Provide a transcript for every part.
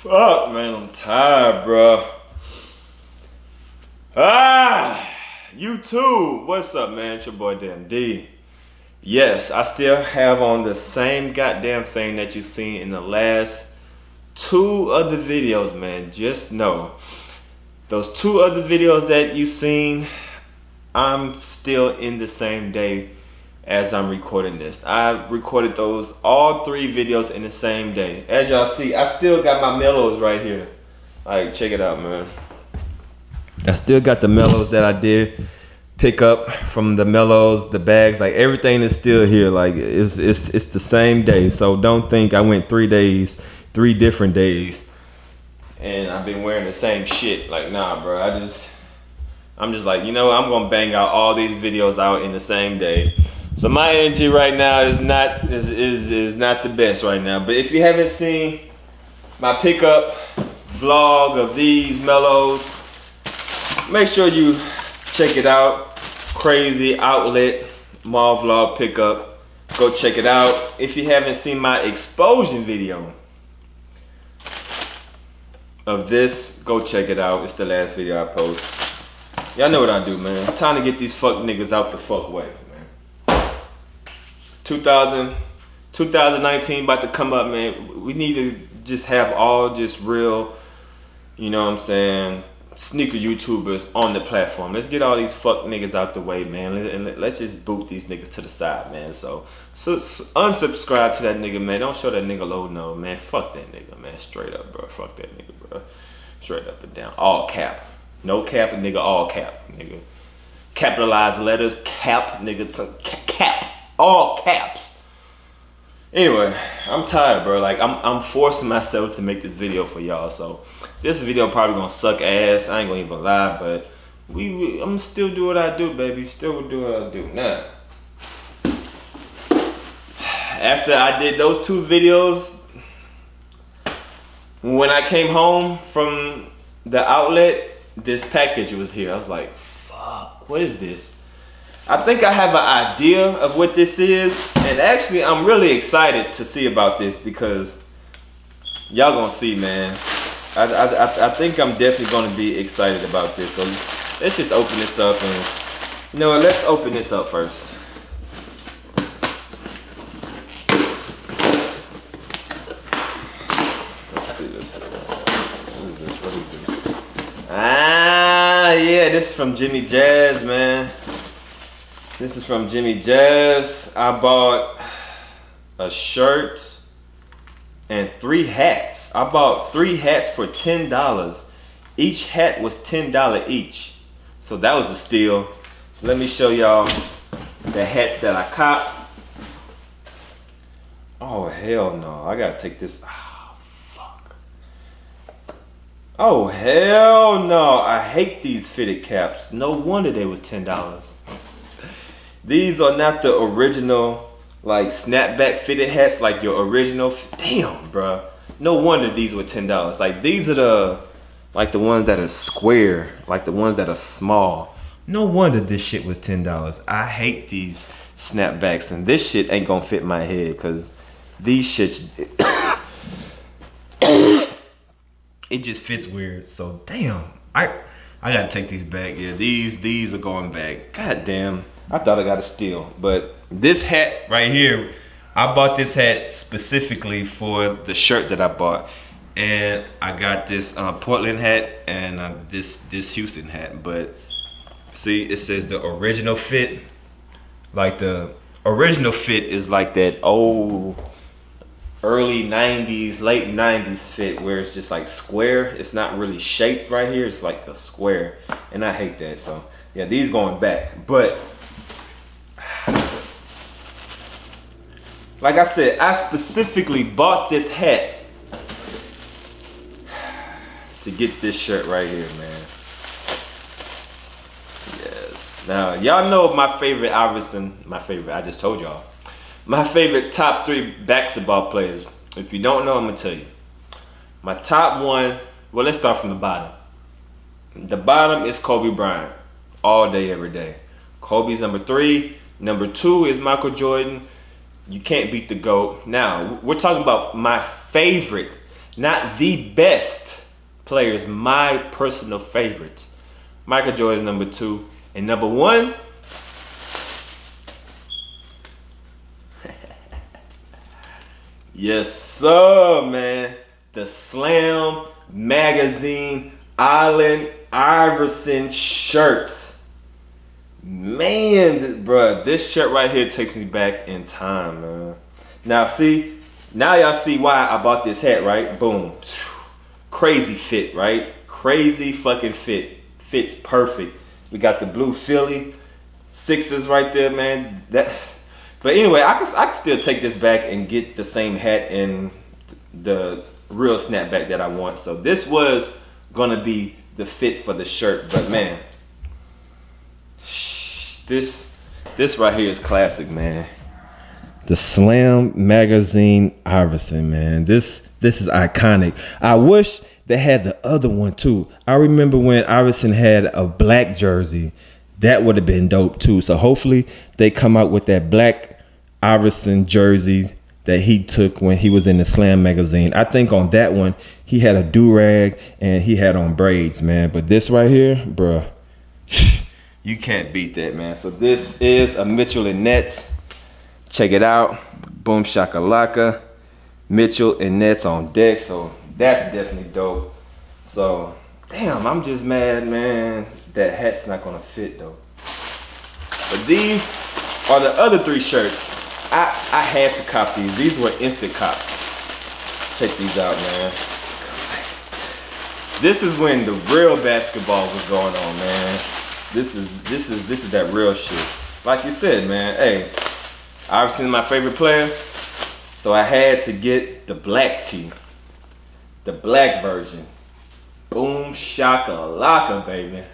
Fuck, man, I'm tired, bro. Ah, YouTube, what's up, man? It's your boy DammnDee. Yes, I still have on the same goddamn thing that you seen in the last two other videos, man. Just know, those two other videos that you seen, I'm still in the same day as I'm recording this. I recorded those all three videos in the same day. As y'all see, I still got my mellows right here. Like, check it out, man. I still got the mellows that I did pick up from the mellows, the bags, like everything is still here. Like it's it's it's the same day. So don't think I went three days, three different days, and I've been wearing the same shit. Like nah, bro. I just I'm just like you know I'm gonna bang out all these videos out in the same day. So my energy right now is not is is is not the best right now. But if you haven't seen my pickup vlog of these mellows, make sure you check it out. Crazy outlet mall vlog pickup. Go check it out. If you haven't seen my explosion video of this, go check it out. It's the last video I post. Y'all know what I do, man. Time to get these fuck niggas out the fuck way. 2000, 2019 about to come up, man. We need to just have all just real, you know what I'm saying, sneaker YouTubers on the platform. Let's get all these fuck niggas out the way, man. And let's just boot these niggas to the side, man. So, so unsubscribe to that nigga, man. Don't show that nigga low no, man. Fuck that nigga, man. Straight up, bro. Fuck that nigga, bro. Straight up and down. All cap. No cap, nigga. All cap, nigga. Capitalized letters, cap, nigga. Cap all caps. Anyway, I'm tired, bro. Like I'm, I'm forcing myself to make this video for y'all. So this video probably gonna suck ass. I ain't gonna even lie, but we, we I'm still do what I do, baby. Still do what I do. Now, after I did those two videos, when I came home from the outlet, this package was here. I was like, fuck, what is this? I think I have an idea of what this is. And actually, I'm really excited to see about this because y'all gonna see, man. I, I, I think I'm definitely gonna be excited about this. So let's just open this up and, you know what, let's open this up first. Ah, yeah, this is from Jimmy Jazz, man. This is from Jimmy Jazz. I bought a shirt and three hats. I bought three hats for $10. Each hat was $10 each. So that was a steal. So let me show y'all the hats that I caught. Oh, hell no. I gotta take this. Oh, fuck. Oh, hell no. I hate these fitted caps. No wonder they was $10. These are not the original like snapback fitted hats like your original. Damn, bro. No wonder these were ten dollars. Like these are the like the ones that are square, like the ones that are small. No wonder this shit was ten dollars. I hate these snapbacks, and this shit ain't gonna fit my head because these shits. it just fits weird. So damn, I I gotta take these back. Yeah, these these are going back. God damn. I thought I got a steal, but this hat right here, I bought this hat specifically for the shirt that I bought, and I got this uh, Portland hat and uh, this this Houston hat. But see, it says the original fit, like the original fit is like that old early 90s late 90s fit where it's just like square. It's not really shaped right here. It's like a square. And i hate that so yeah these going back. But Like I said, I specifically bought this hat to get this shirt right here, man. Yes. Now, y'all know my favorite Iverson, my favorite, I just told y'all. My favorite top three basketball players. If you don't know, I'm going to tell you. My top one, well, let's start from the bottom. The bottom is Kobe Bryant. All day, every day. Kobe's number three. Number two is Michael Jordan. You can't beat the GOAT. Now, we're talking about my favorite not the best players, my personal favorites. Michael Jordan is number two. And number one, yes, sir, man. The Slam Magazine Allen Iverson shirt. Man, bro, this shirt right here takes me back in time, man. Now, see, now y'all see why I bought this hat, right? Boom. Crazy fit, right? Crazy fucking fit. Fits perfect. We got the blue Philly sixes right there, man. That. But anyway, I can I can still take this back and get the same hat and the real snapback that I want. So this was gonna be the fit for the shirt, but man, this this right here is classic, man. The Slam Magazine Iverson, man. This this is iconic. I wish they had the other one too. I remember when Iverson had a black jersey. That would have been dope too. So hopefully they come out with that black Iverson jersey that he took when he was in the Slam magazine. I think on that one he had a do rag and he had on braids, man. But this right here, bruh, you can't beat that, man. So this is a Mitchell and Ness. Check it out. Boom shakalaka. Mitchell and Ness on deck. So that's definitely dope. So damn, I'm just mad, man. That hat's not gonna fit though. But these are the other three shirts I, I had to cop these. These were instant cops. Check these out, man. This is when the real basketball was going on, man. This is this is this is that real shit. Like you said, man. Hey, Iverson is my favorite player, so I had to get the black tee, the black version. Boom shakalaka, baby.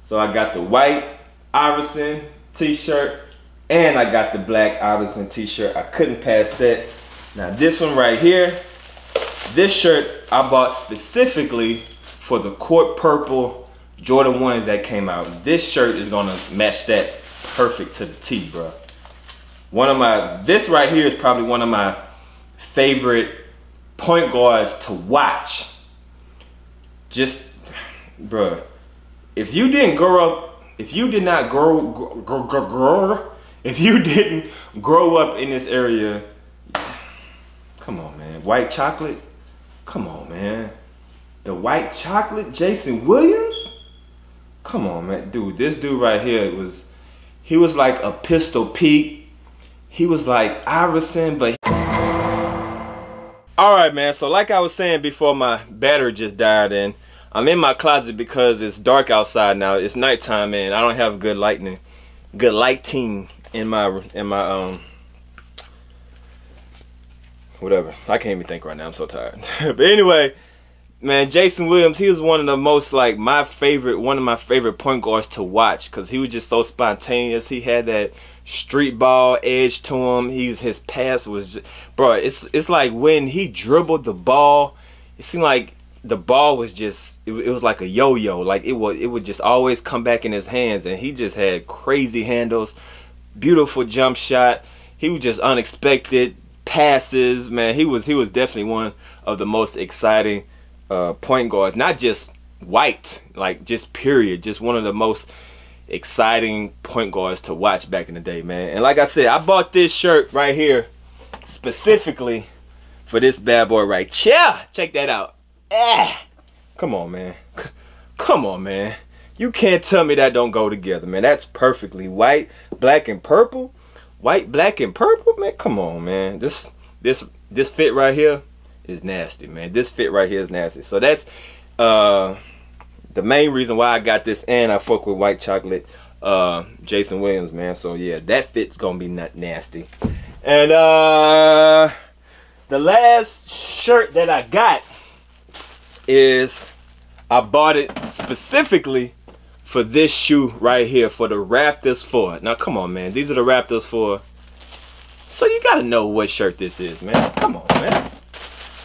So I got the white Iverson t-shirt and I got the black Iverson t-shirt. I couldn't pass that. Now this one right here, this shirt I bought specifically for the court purple Jordan 1s that came out. This shirt is gonna match that perfect to the T, bro. One of my, this right here is probably one of my favorite point guards to watch. Just, bro, if you didn't grow up, if you did not grow, grow, grow, grow if you didn't grow up in this area, come on, man. White chocolate? Come on, man. The white chocolate, Jason Williams? Come on, man. Dude, this dude right here was, he was like a Pistol Pete. He was like Iverson, but. All right, man. So like I was saying before my battery just died and I'm in my closet because it's dark outside now. It's nighttime, man. I don't have good lighting, good lighting in my in my um whatever. I can't even think right now. I'm so tired. but anyway, man, Jason Williams, he was one of the most like my favorite, one of my favorite point guards to watch because he was just so spontaneous. He had that street ball edge to him. He his pass was, just, bro. It's it's like when he dribbled the ball, it seemed like the ball was just it, it was like a yo-yo. Like it would it would just always come back in his hands, and he just had crazy handles beautiful jump shot. He was just unexpected passes, man. He was he was definitely one of the most exciting uh, point guards. Not just white, like just period. Just one of the most exciting point guards to watch back in the day, man. And like I said, I bought this shirt right here specifically for this bad boy right here. Check that out. Ah, come on, man. Come on, man. You can't tell me that don't go together, man. That's perfectly white, black, and purple. White, black, and purple, man. Come on, man. This this this fit right here is nasty, man. This fit right here is nasty. So that's uh the main reason why I got this and I fuck with white chocolate uh Jason Williams, man. So yeah, that fit's gonna be not nasty. And uh the last shirt that I got is I bought it specifically for this shoe right here for the Raptors 4. Now, come on, man. These are the Raptors 4. So you got to know what shirt this is, man. Come on, man.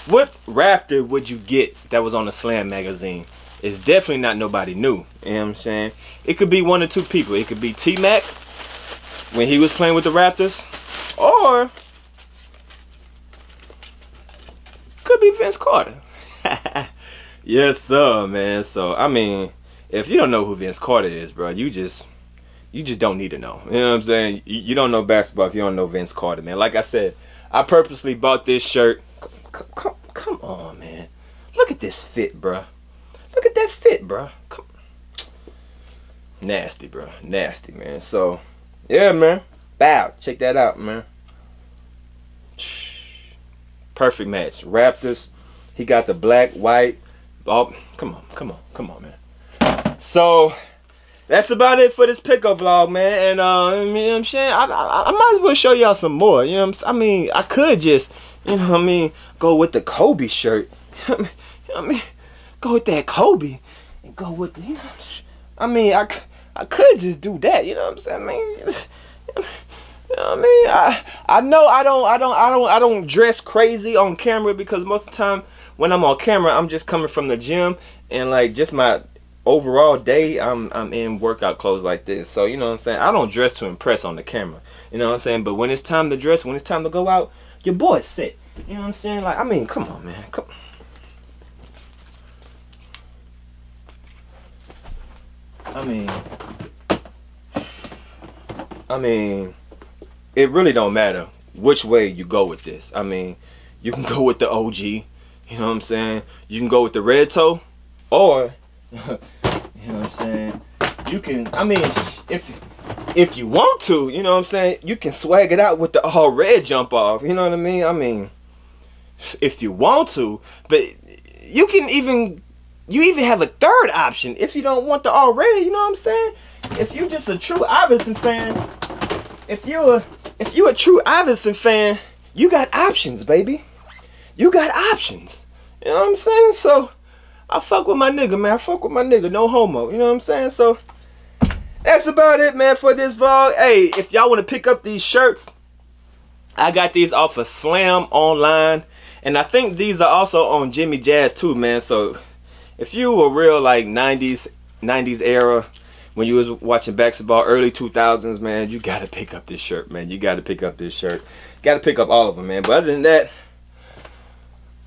What Raptor would you get that was on the Slam magazine? It's definitely not nobody new. You know what I'm saying? It could be one or two people. It could be T-Mac when he was playing with the Raptors. Or could be Vince Carter. yes, sir, man. So I mean, if you don't know who Vince Carter is, bro, you just you just don't need to know. You know what I'm saying? You don't know basketball if you don't know Vince Carter, man. Like I said, I purposely bought this shirt. Come, come, on, man. Look at this fit, bro. Look at that fit, bro. Come. Nasty, bro. Nasty, man. So, yeah, man. Bow. Check that out, man. Perfect match. Raptors. He got the black, white. Oh, come on, come on, come on, man. So, that's about it for this pickup vlog, man. And uh, you know what I'm saying? I, I, I might as well show y'all some more. You know what I'm I mean, I could just, you know what I mean, go with the Kobe shirt. you know what I mean? Go with that Kobe. And go with the, you know I mean, I, I could just do that. You know what I'm saying? I mean, you know I mean? I, I know I don't, I don't, I don't, I don't dress crazy on camera because most of the time when I'm on camera, I'm just coming from the gym and like just my overall day I'm I'm in workout clothes like this. So you know what I'm saying? I don't dress to impress on the camera. You know what I'm saying? But when it's time to dress, when it's time to go out, your boy's set. You know what I'm saying? Like I mean, come on, man. Come I mean I mean it really don't matter which way you go with this. I mean, you can go with the OG, you know what I'm saying? You can go with the red toe or you know what I'm saying? You can, I mean, if if you want to, you know what I'm saying? You can swag it out with the all red jump off. You know what I mean? I mean, if you want to, but you can even you even have a third option if you don't want the all red. You know what I'm saying? If you just a true Iverson fan, if you a if you're a true Iverson fan, you got options, baby. You got options. You know what I'm saying? So I fuck with my nigga, man. I fuck with my nigga, no homo. You know what I'm saying? So that's about it, man, for this vlog. Hey, if y'all want to pick up these shirts, I got these off of Slam online. And I think these are also on Jimmy Jazz too, man. So if you were real like 90s, 90s era, when you was watching basketball early 2000s, man, you got to pick up this shirt, man. You got to pick up this shirt. Got to pick up all of them, man. But other than that,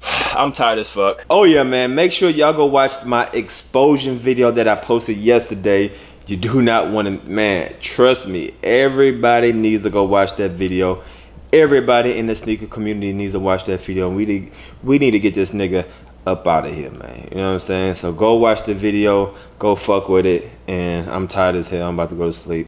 I'm tired as fuck. Oh yeah, man. Make sure y'all go watch my explosion video that I posted yesterday. You do not want to, man, trust me. Everybody needs to go watch that video. Everybody in the sneaker community needs to watch that video. We need, we need to get this nigga up out of here, man. You know what I'm saying? So go watch the video. Go fuck with it. And I'm tired as hell. I'm about to go to sleep.